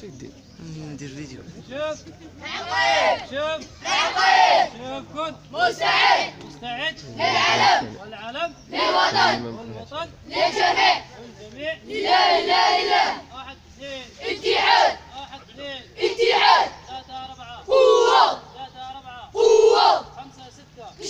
شنو دير؟ ندير فيديو شوف شوف شوف كنت مستعد مستعد للعلم والعلم للوطن والوطن للجميع والجميع لا اله الا الله واحد اثنين اتحاد واحد اثنين اتحاد ثلاثة أربعة قوة ثلاثة أربعة قوة خمسة ستة